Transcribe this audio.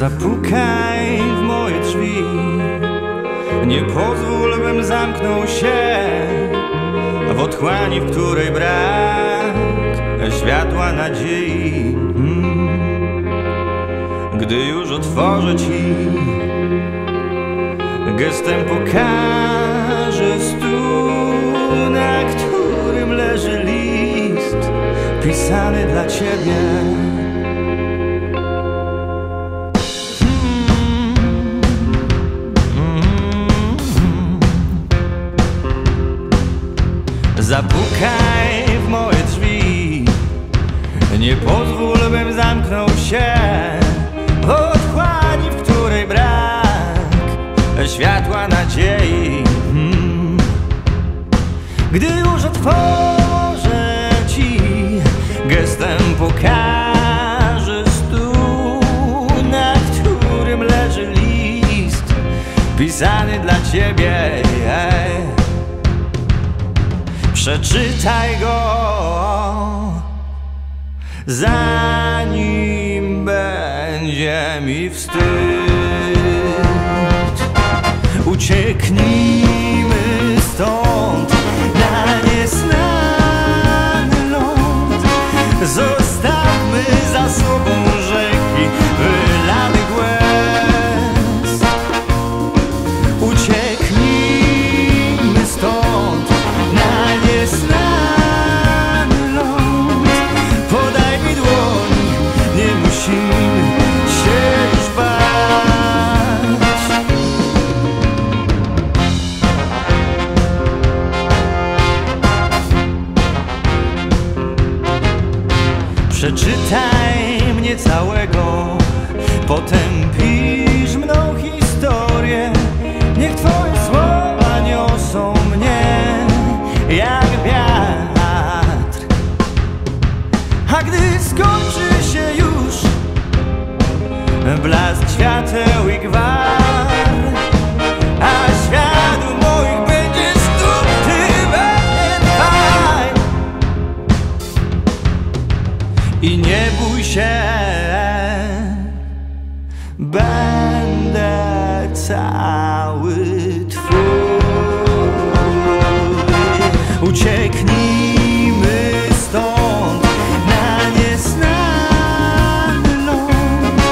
Zapukaj w moje drzwi. Nie pozwól, bym zamknął się W otchłani, w której brak Światła nadziei. Mm. Gdy już otworzę ci Gestem pokażę stół Na którym leży list Pisany dla ciebie Zapukaj w moje drzwi. Nie pozwól, bym zamknął się. W otchłani, w której brak Światła nadziei. Hmm. Gdy już otworzę ci Gestem pokażę stół Na którym leży list Pisany dla ciebie Przeczytaj go Zanim będzie mi wstyd. Ucieknijmy stąd Przeczytaj mnie całego. Potem pisz mną historię. Niech twoje słowa niosą mnie Jak wiatr. A gdy skończy się już Blask świateł i gwar bój się. Będę cały twój. Ucieknijmy stąd Na nieznany ląd